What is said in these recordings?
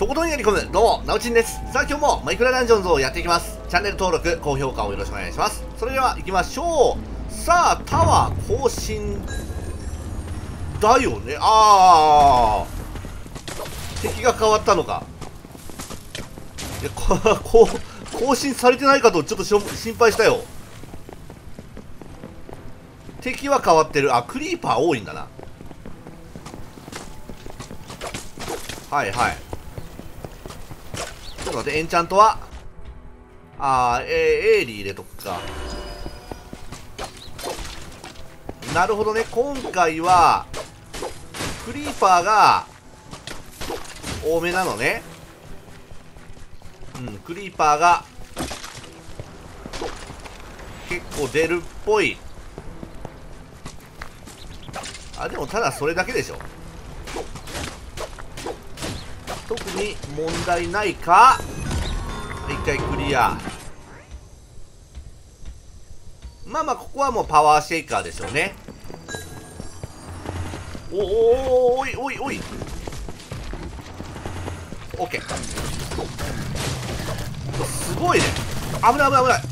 とことんやり込む、どうも、なおちんです。さあ今日もマイクラダンジョンズをやっていきます。チャンネル登録、高評価をよろしくお願いします。それでは行きましょう。さあ、タワー更新だよね。あー。敵が変わったのか。いや、こ、う、更新されてないかとちょっとし心配したよ。敵は変わってる。あ、クリーパー多いんだな。はいはい。っと待って、エンチャントは？あー、えー、エーリー入れとくか。なるほどね、今回は、クリーパーが、多めなのね。うん、クリーパーが、結構出るっぽい。あ、でもただそれだけでしょ。特に問題ないか？一回クリア。まあまあここはもうパワーシェイカーでしょうね。おおおいおいおい。オッケー。すごいね。危ない危ない危ない。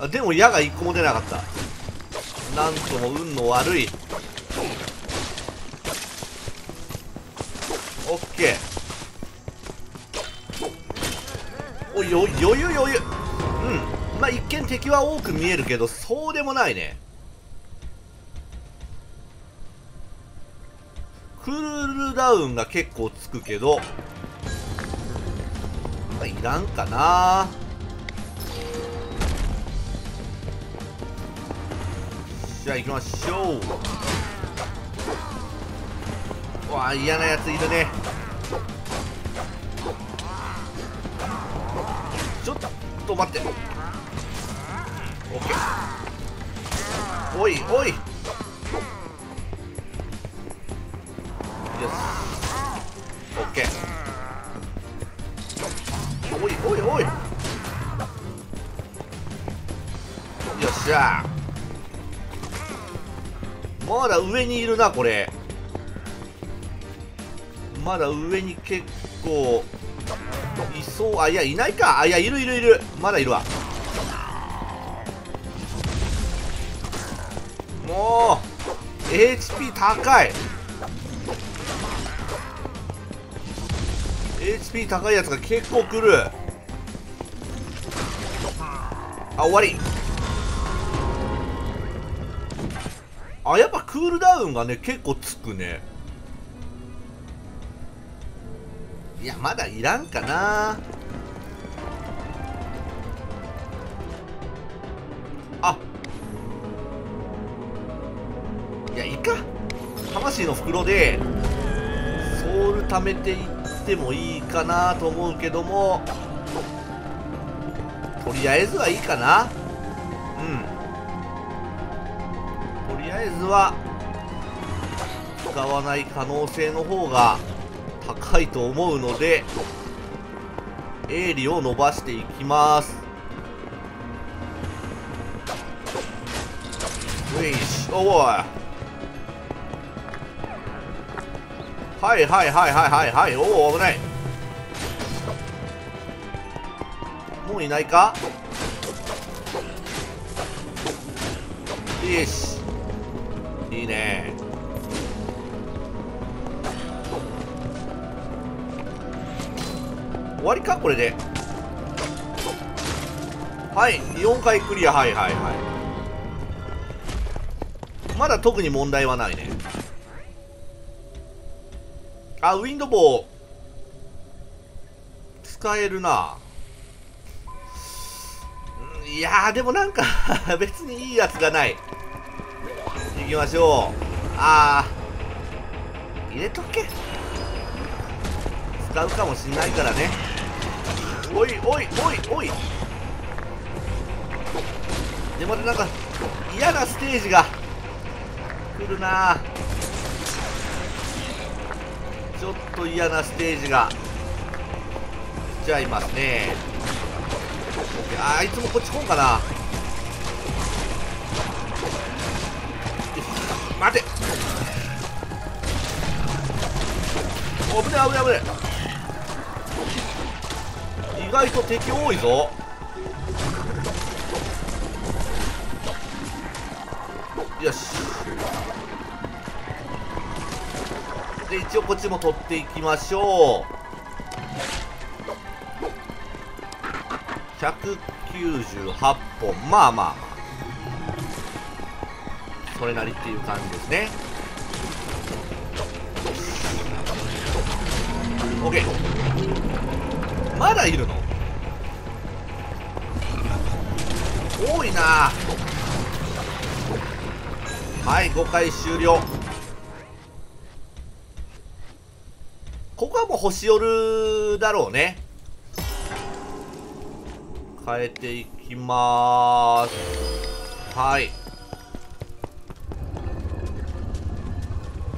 あでも矢が一個も出なかった。なんとも運の悪い。オッケー。およ余裕余裕。うん。まあ一見敵は多く見えるけどそうでもないね。クールダウンが結構つくけどまあいらんかな。じゃあ行きましょう。わあ嫌なやついるね。ちょっと待ってオッケーおいおい。よし。オッケーおいおいおい。よっしゃ。まだ上にいるなこれ。まだ上に結構いそう。あいやいないか。あいやいるいるいる。まだいるわ。もう HP 高い。HP 高いやつが結構来る。あ終わり。あやっぱクールダウンがね結構つくね。いやまだいらんかな。あ。いやいいか。魂の袋でソウル貯めていってもいいかなと思うけども。とりあえずはいいかな。うん。とりあえずは使わない可能性の方が高いと思うので鋭利を伸ばしていきます。よいしおい。はいはいはいはいはいはい。おお危ない。もういないか？よし。いいね。終わりか？これで。はい4回クリア。はいはいはい。まだ特に問題はないね。あウィンドボー。使えるな。いやでもなんか 別にいいやつがない。行きましょう。あー。入れとけ。使うかもしんないからね。おいおいおいおい。でまたなんか嫌なステージが来るな。ちょっと嫌なステージが。来ちゃいますね。ああいつもこっち来んかな。待て。危ね危ね危ね意外と敵多いぞ。よし。で一応こっちも取っていきましょう。198本。まあまあまあ。それなりっていう感じですね。OK まだいるの？多いな。はい5回終了。ここはもう星寄るだろうね。変えていきまーす。はい。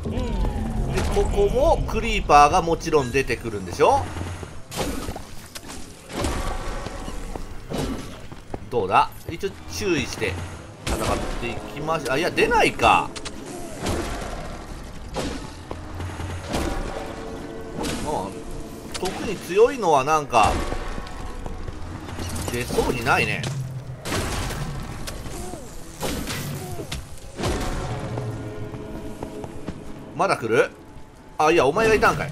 でここもクリーパーがもちろん出てくるんでしょ？どうだ。一応注意して戦っていきましょう。あいや出ないか。う特に強いのはなんか出そうにないね。まだ来る？あいやお前がいたんかい。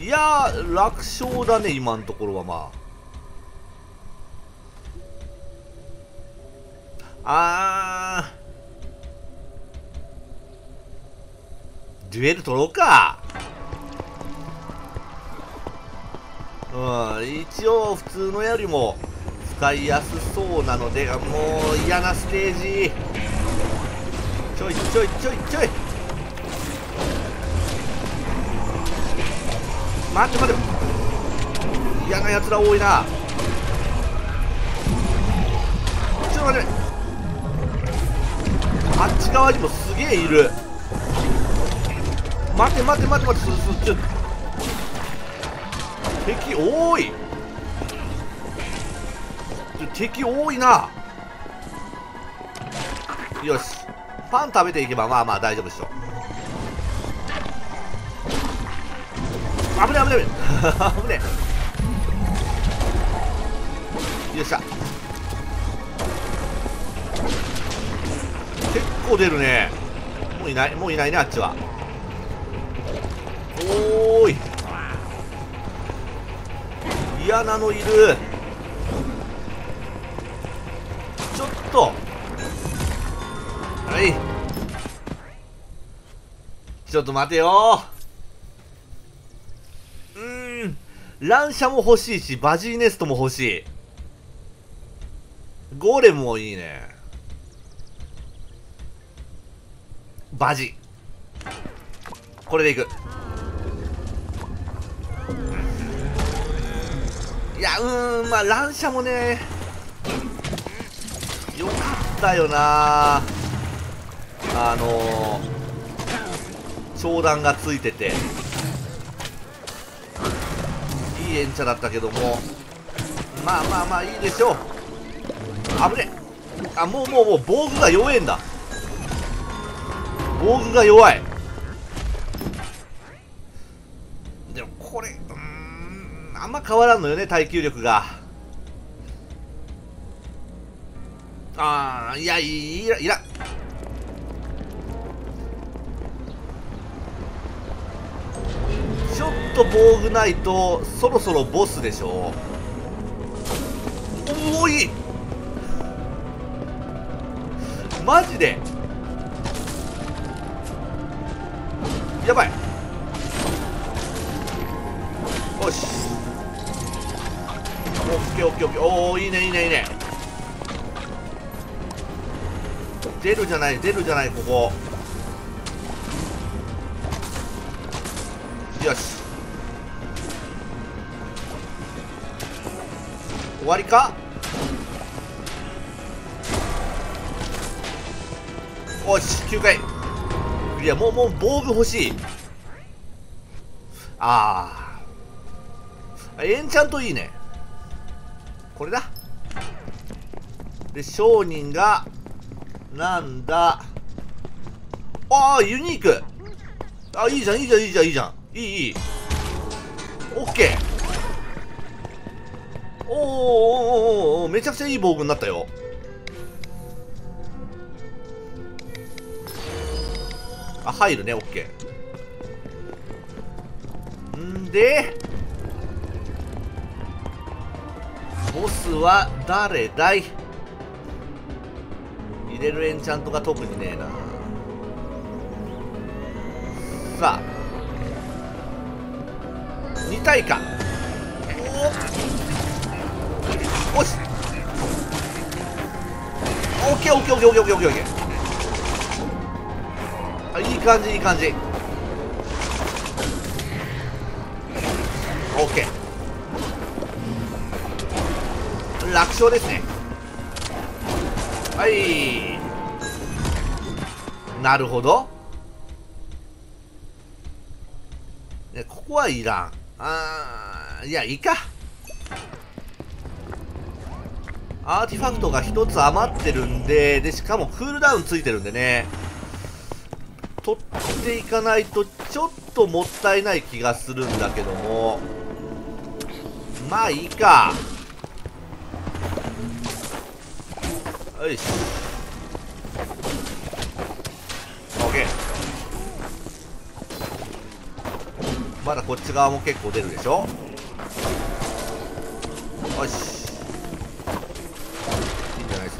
いや楽勝だね今のところはまあ。あー。デュエル取ろうか。うん一応普通のよりも使いやすそうなのでもう嫌なステージ。ちょいちょいちょいちょい。待って待って。嫌なやつら多いな。ちょっと待って。あっち側にもすげえいる。待て待て待て待て。そそちょ敵多い。敵多いな。よし。パン食べていけばまあまあ大丈夫でしょ。危ね危ね危ね 危ねよっしゃ。結構出るね。もういないもういないねあっちは。おーい。嫌なのいる。ちょっと。はい。ちょっと待てよ。乱射も欲しいしバジーネストも欲しい。ゴーレムもいいね。バジ。これでいく。いやうんまあ乱射もねよかったよな。あのー、長弾がついてて。いい演者だったけども。まあまあまあいいでしょう。危ねあもうもうもう防具が弱えんだ。防具が弱い。でもこれうんあんま変わらんのよね耐久力が。ああいやいらいらと防具ないとそろそろボスでしょ。おい。マジで。やばい。よし。オッケーオッケーオッケー。おおいいねいいねいいね。出るじゃない出るじゃないここ。終わりか？おし9回。クリアもうもう防具欲しい。ああエンチャントいいね。これだ。で商人がなんだ。ああユニーク。あいいじゃんいいじゃんいいじゃんいいじゃん。いいいい。オッケー。おーおーおーおめちゃくちゃいい防具になったよあ入るねオッケーんでボスは誰だい入れるエンチャントが特にねえなさあ2体かケーオッケーオッケーオッケーオッケーオッケーあいい感じいい感じ。オッケー楽勝ですね。はい。なるほど。ねここはいらん。あーいやいいか。アーティファクトが1つ余ってるんででしかもクールダウンついてるんでね。取っていかないとちょっともったいない気がするんだけども。まあいいか。よし OK まだこっち側も結構出るでしょ。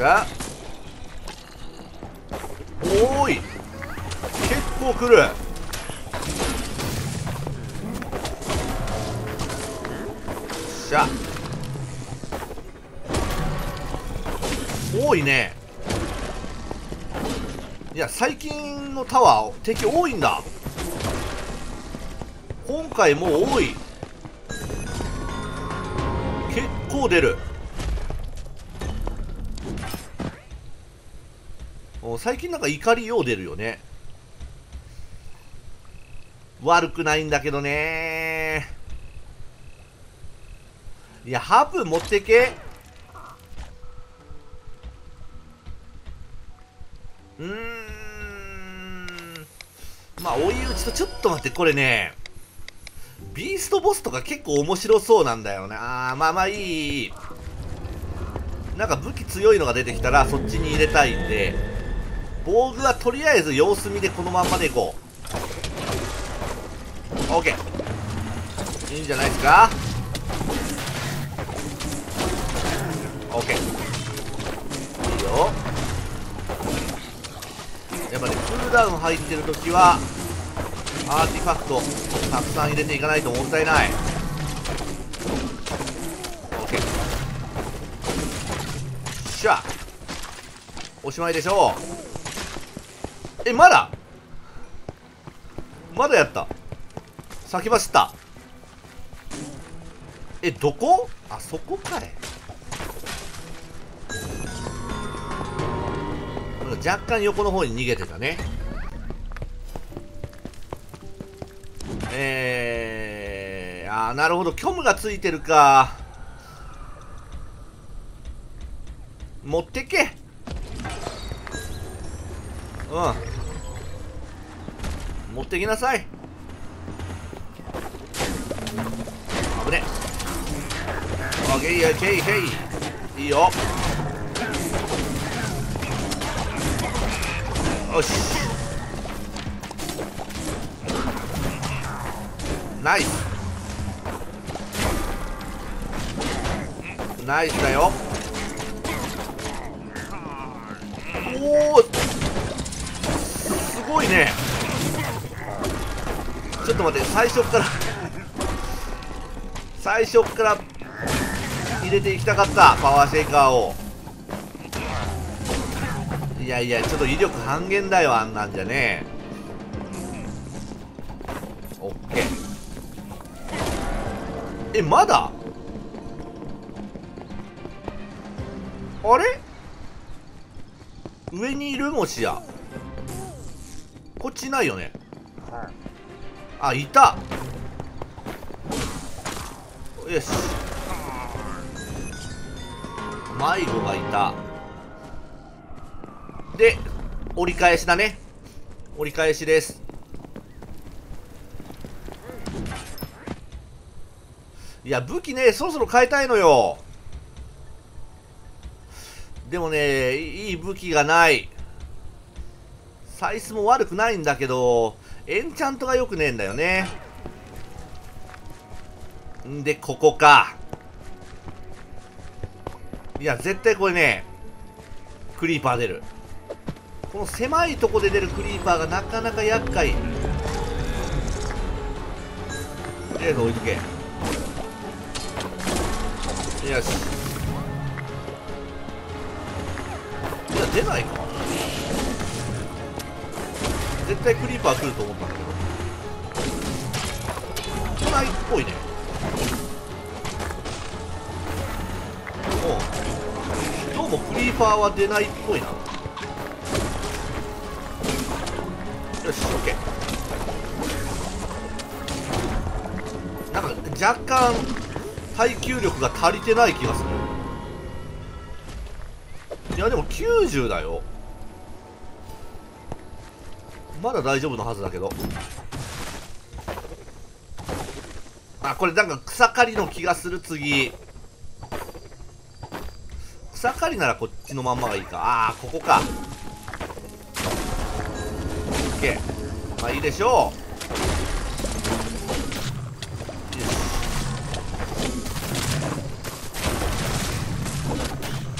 おーい。結構来る。しゃ。多いね。いや最近のタワー敵多いんだ。今回も多い。結構出る。最近なんか怒りよう出るよね。悪くないんだけどね。いやハープ持ってけ。うーん。まあ追い打ちとちょっと待ってこれね。ビーストボスとか結構面白そうなんだよね。あーまあまあいい。なんか武器強いのが出てきたらそっちに入れたいんで。防具はとりあえず様子見でこのまんまでいこう。OK いいんじゃないですか？OK いいよ。やっぱねクールダウン入ってる時はアーティファクトたくさん入れていかないともったいない。OK しゃ。おしまいでしょう。えまだ？まだやった。先走った。えどこ？あそこかい。若干横の方に逃げてたね。えー、あーなるほど。虚無がついてるか。持ってけ。うん。っていきなさい。危ねオッケーいいよケイケイ。いいよ。よし。ナイス。ナイスだよ。おおすごいね。ちょっと待って最初から。最初から入れていきたかったパワーシェイカーを。いやいやちょっと威力半減だよあんなんじゃね。えオッケー。えまだ？あれ？上にいるもしや。こっちないよね。あいた。よし。迷子がいた。で折り返しだね。折り返しです。いや武器ねそろそろ変えたいのよ。でもねいい武器がない。サイズも悪くないんだけど。エンチャントが良くねえんだよね。んでここか。いや絶対これねクリーパー出る。この狭いとこで出るクリーパーがなかなか厄介。とりあえず置いとけ。よし。いや出ないか。絶対クリーパー来ると思ったんだけど。来ないっぽいね。おどうもクリーパーは出ないっぽいな。よし OK なんか若干耐久力が足りてない気がする。いやでも90だよ。まだ大丈夫のはずだけど。あこれなんか草刈りの気がする次。草刈りならこっちのまんまがいいか。ああここか。OK まあいいでしょう。よ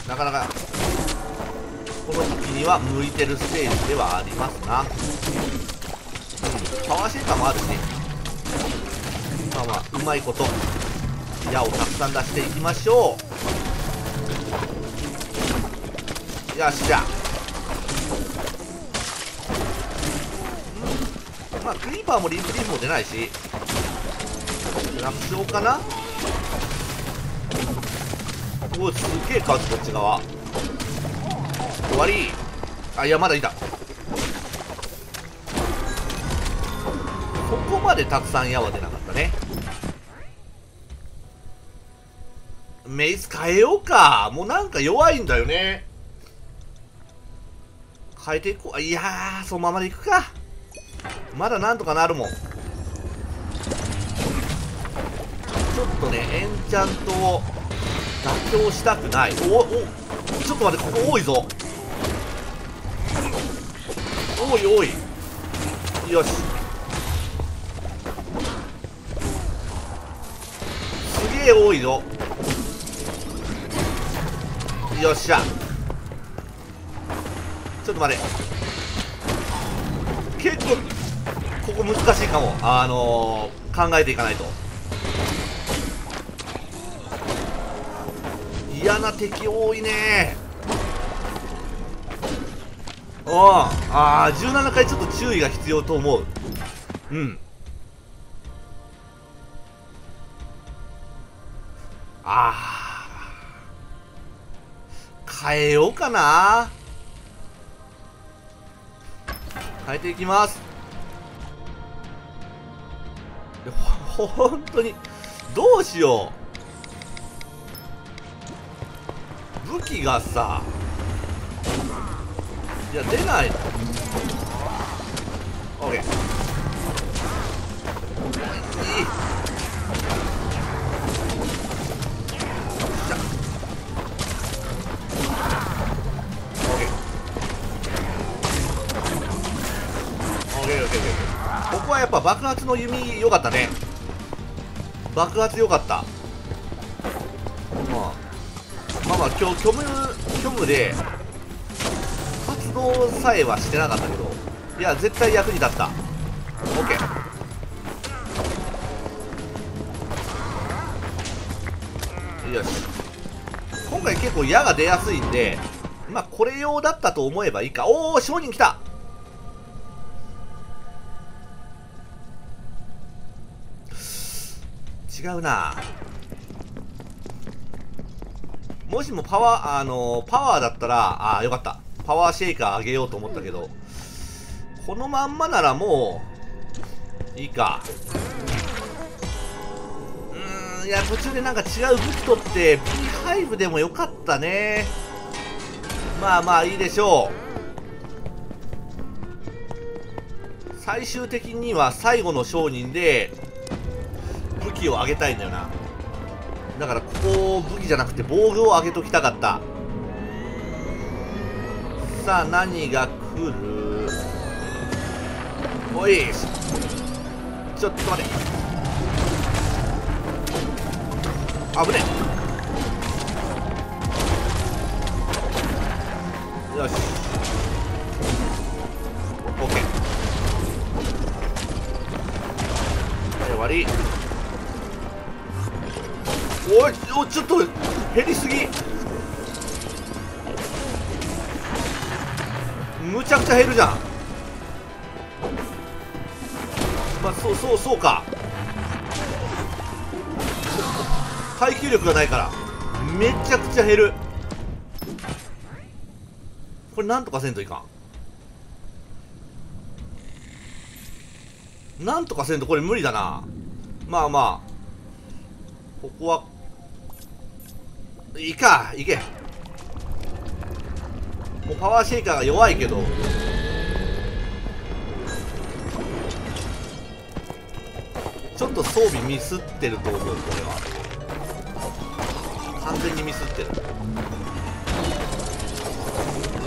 し。なかなかには向いてるステージではありますな、うん、パワーシェイカーもあるし。まあまあうまいこと矢をたくさん出していきましょう。よっしゃ。まあクリーパーもリンプリンも出ないし。楽勝かな。おおすげえ数こっち側。終わり。あいやまだいた。ここまでたくさん矢は出なかったね。メイス変えようか。もうなんか弱いんだよね。変えていこう。いやーそのままでいくか。まだなんとかなるもん。ちょっとねエンチャントを妥協したくない。おおちょっと待ってここ多いぞ。多い多い。よし。すげえ多いぞ。よっしゃ。ちょっと待て。結構ここ難しいかも。あのー、考えていかないと。嫌な敵多いね。うんああ17回ちょっと注意が必要と思う。うん。ああ変えようかな。変えていきます。ほ本当にどうしよう。武器がさいや出ない。の OK いいじゃ OKOKOK ここはやっぱ爆発の弓良かったね。爆発良かった。まあまあまあ今日虚無虚無で活動さえはしてなかったけどいや絶対役に立った。OK よし。今回結構矢が出やすいんでまあこれ用だったと思えばいいか。おお商人来た。違うな。もしもパワーあのパワーだったらああよかった。パワーシェイカーあげようと思ったけどこのまんまならもういいか。うーんいや途中でなんか違う武器取って V5 でもよかったね。まあまあいいでしょう。最終的には最後の商人で武器を上げたいんだよな。だからここ武器じゃなくて防具を上げときたかった。さあ何が来る？おい。ちょっと待て。危ねえ。よし。オッケー終わり。おいおちょっと減りすぎ。ちゃくちゃ減るじゃん。まあそうそうそうか。耐久力がないから。めちゃくちゃ減る。これなんとかせんといかん。なんとかせんとこれ無理だな。まあまあ。ここはいいかいけ。パワーシェイカーが弱いけど。ちょっと装備ミスってると思うこれは。完全にミスってる。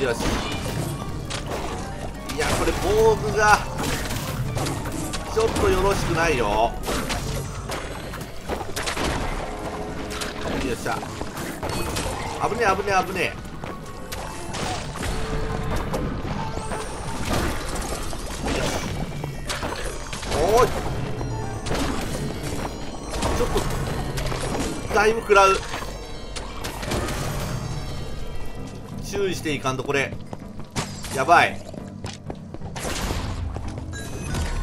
よし。いやこれ防具がちょっとよろしくないよ。よっしゃ。危ねえ危ねえ危ねえ。だいぶ食らう。注意していかんとこれ。やばい。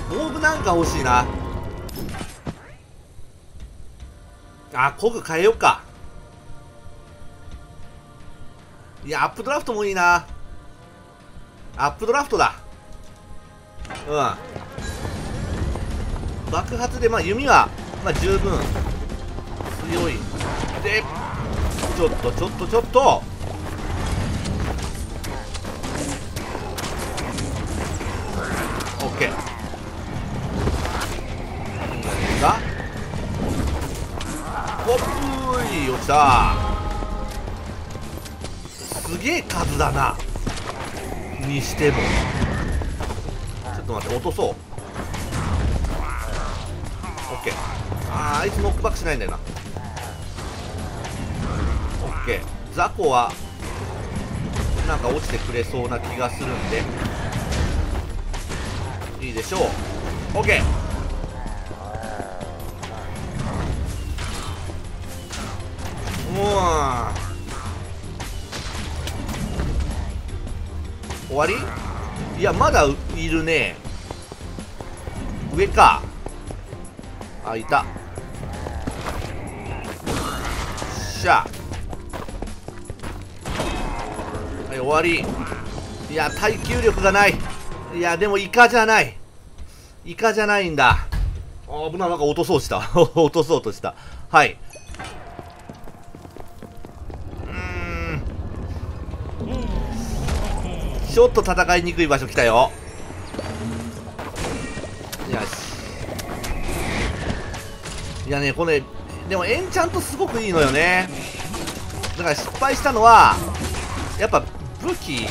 防具なんか欲しいな。あコグ変えようか。いやアップドラフトもいいな。アップドラフトだ。うん。爆発でまあ弓は、まあ、十分。強い。でちょっとちょっとちょっと。オッケー。何だ？ポップーい落ちたすげえ数だな。にしても。ちょっと待って落とそう。オッケー。あーあいつノックバックしないんだよな。ケー雑魚はなんか落ちてくれそうな気がするんで。いいでしょう。オッケー。もう終わり？いやまだいるね。上か。あいた。よっしゃ。終わり。いや耐久力がない。いやでもイカじゃない。イカじゃないんだ。あ危ない。なんか落とそうした。落とそうとした。はい。うーん。ちょっと戦いにくい場所来たよ。よし。いやねこれでもエンチャントすごくいいのよね。だから失敗したのはやっぱ武器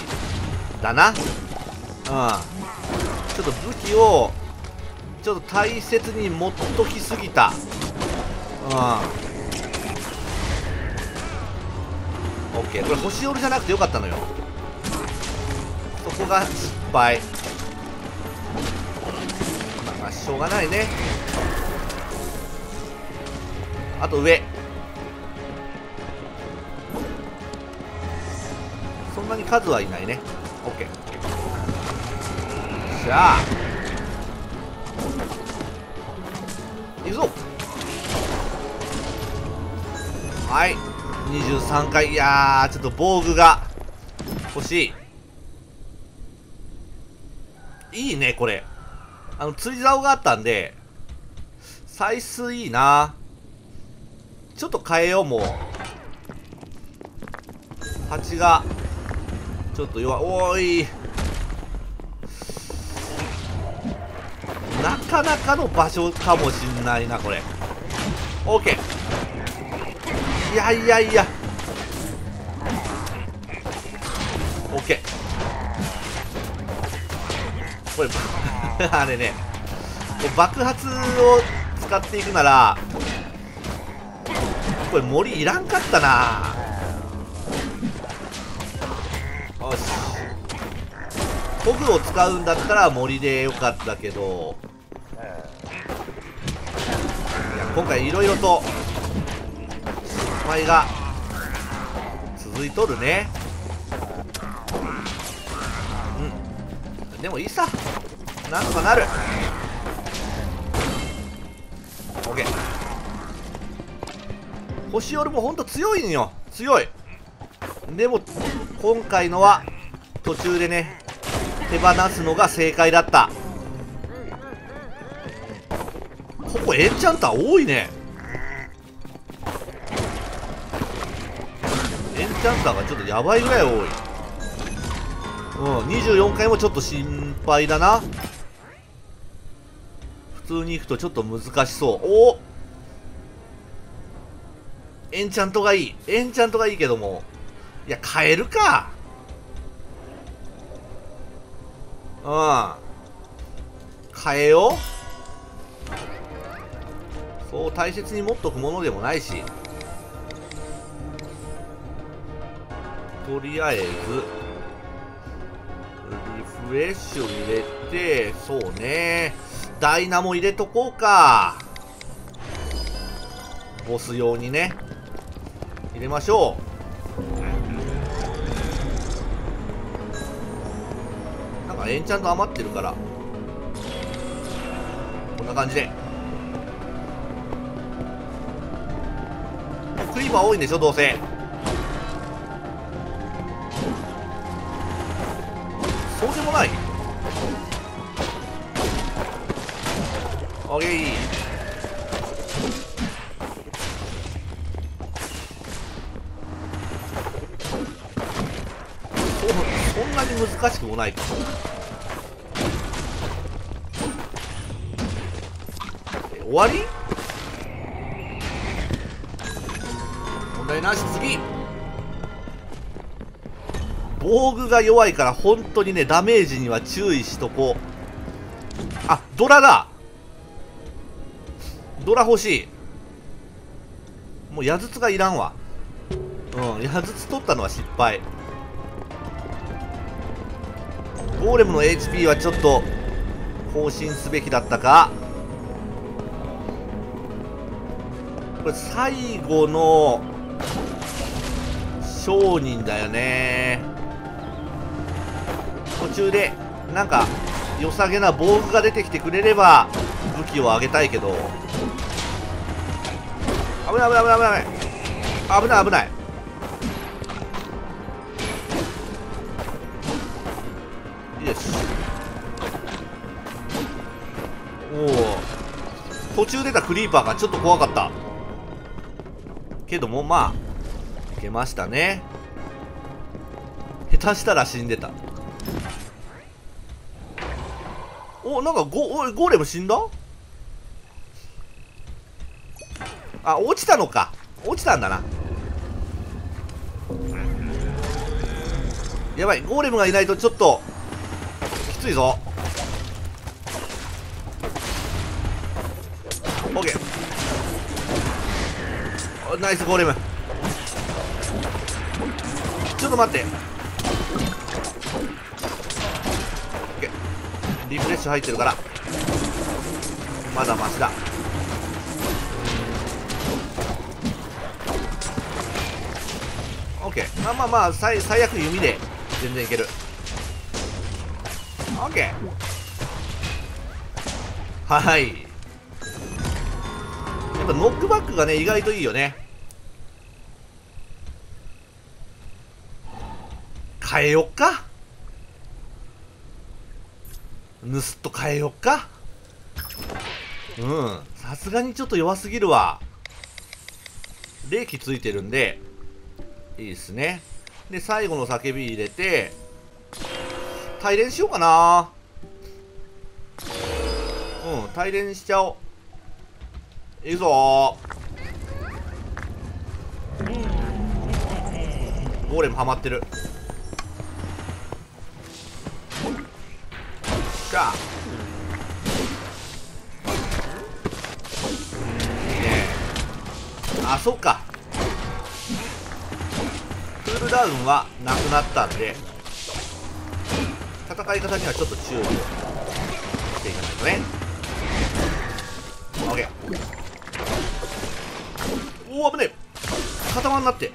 だな。うん。ちょっと武器をちょっと大切に持っときすぎた。うん。オッケーこれ星折りじゃなくてよかったのよ。そこが失敗。まあまあしょうがないね。あと上。んなに数はいないね。オッケーじゃ。あいくぞ。はい。23回。いやーちょっと防具が欲しい。いいねこれ。あの釣り竿があったんで採数いいな。ちょっと変えようもう。蜂がちょっと弱おーい。なかなかの場所かもしんないなこれ。OK いやいやいや。オッケー。これ あれね。爆発を使っていくならこれ森いらんかったな。よし。コグを使うんだったら森でよかったけど。いや今回いろいろと失敗が続いとるね。うん。でもいいさ。なんとかなる。OK 星折もほんと強いんよ。強い。でも今回のは途中でね手放すのが正解だった。ここエンチャンター多いね。エンチャンターがちょっとやばいぐらい多い。うん24回もちょっと心配だな。普通に行くとちょっと難しそう。おお！エンチャントがいい。エンチャントがいいけども。いや変えるか。うん。変えよ。うそう大切に持っとくものでもないし。とりあえずリフレッシュ入れてそうね。ダイナモ入れとこうか。ボス用にね。入れましょう。エンチャント余ってるから。こんな感じで。クリーパー多いんでしょどうせ。そうでもない。オッケーそそんなに難しくもないか。終わり？問題なし次。防具が弱いから本当にねダメージには注意しとこう。あドラだ。ドラ欲しい。もう矢筒がいらんわ。うん矢筒取ったのは失敗。ゴーレムの HP はちょっと更新すべきだったか。これ最後の商人だよね。途中でなんか良さげな防具が出てきてくれれば武器を上げたいけど。危ない危ない危ない危ない。危ない危ない。よし。おお途中出たクリーパーがちょっと怖かった。けどもまあいけましたね。下手したら死んでた。おなんかゴゴーレム死んだ？あ落ちたのか。落ちたんだな。やばいゴーレムがいないとちょっときついぞ。オッケー。ナイスゴーレム。ちょっと待って。オッケー。リフレッシュ入ってるから。まだマシだ。オッケー。まあまあまあ最最悪弓で。全然いける。オッケー。はい。ぱノックバックがね意外といいよね。変えよっか。盗っと変えよっか。うん。さすがにちょっと弱すぎるわ。冷気ついてるんで。いいですね。で最後の叫び入れて対連しようかな。うん対連しちゃおう。いいぞ。ゴーレムハマってる。しゃあ。いいねあそっか。クールダウンはなくなったんで。戦い方にはちょっと注意をしていかないとね。OK おお危ねえ。塊になって。よし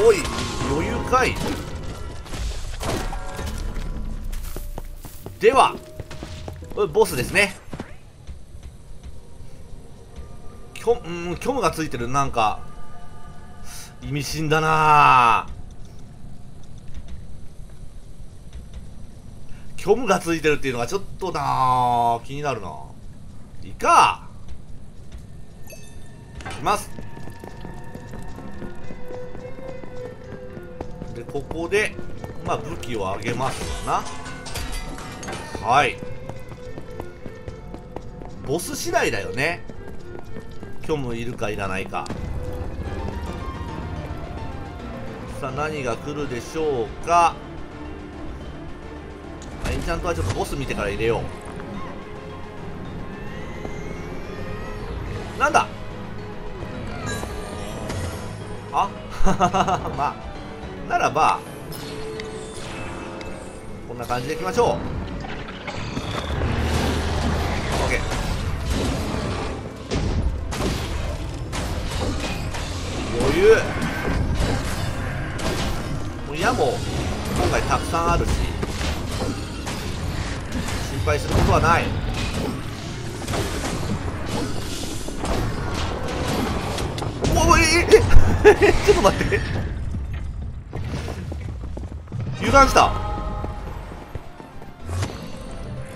おい余裕かい。ではボスですね。キョうん虚無がついてるなんか。意味深だなあ虚無がついてるっていうのがちょっとな気になるな。いいか。いきます。でここでまあ武器を上げますわな。はい。ボス次第だよね。虚無いるかいらないか。さあ何が来るでしょうか。エンチャントはちょっとボス見てから入れよう。なんだ？あ？まあ。ならばこんな感じでいきましょう。OK 余裕。もう矢も今回たくさんあるし。心配することはない。おおえ ちょっと待って。油断した。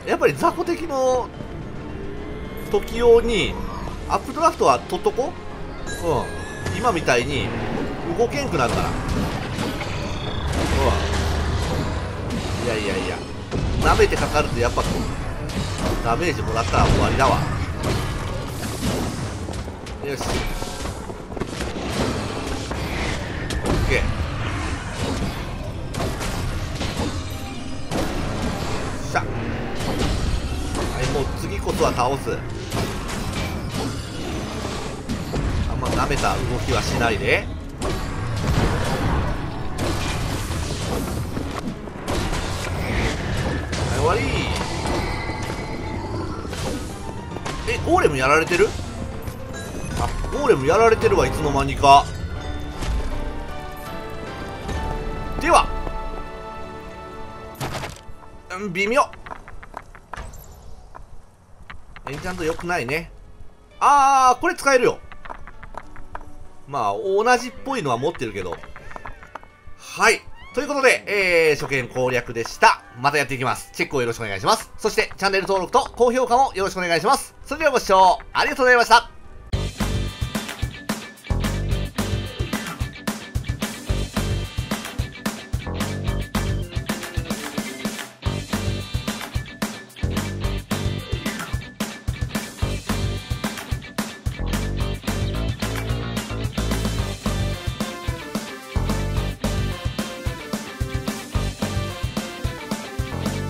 やっぱり雑魚的の時用にアップドラフトは取っとこう。ん。今みたいに動けんくなるから。うん。いやいやいや。舐めてかかるとやっぱダメージもらったら終わりだわ。よし。OK しゃ。はいもう次こそは倒す。あんま舐めた動きはしないで。ーレムやられてる？あゴーレムやられてるわいつの間にか。ではうん微妙。エンチャント良くないね。あーこれ使えるよ。まあ同じっぽいのは持ってるけど。はい。ということで、えー、初見攻略でした。またやっていきます。チェックをよろしくお願いします。そして、チャンネル登録と高評価もよろしくお願いします。それではご視聴ありがとうございました。